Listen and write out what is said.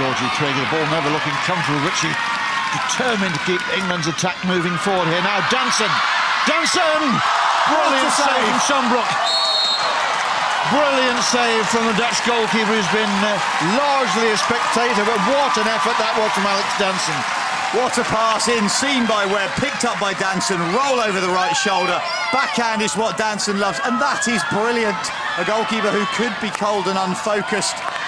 Georgie Twigg. The ball never looking comfortable. Richie, determined to keep England's attack moving forward here. Now Danson. Danson! Brilliant save from Sombroek. Brilliant save from the Dutch goalkeeper who's been uh, largely a spectator, but what an effort that was from Alex Danson. What a pass in, seen by Webb, picked up by Danson, roll over the right shoulder. Backhand is what Danson loves, and that is brilliant. A goalkeeper who could be cold and unfocused